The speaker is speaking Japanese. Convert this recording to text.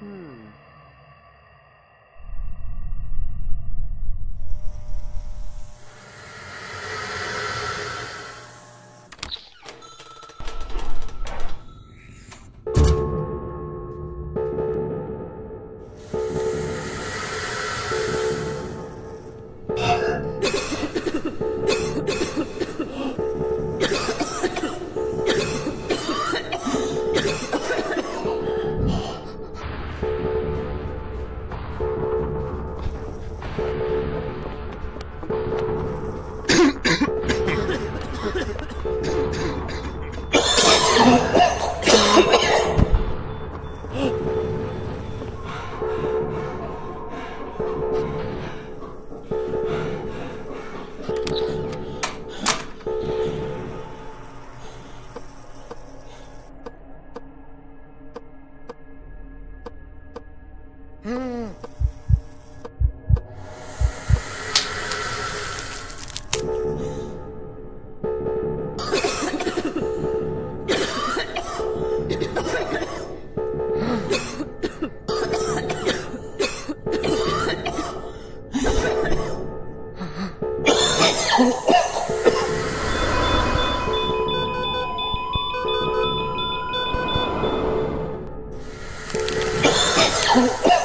Hmm. うんこ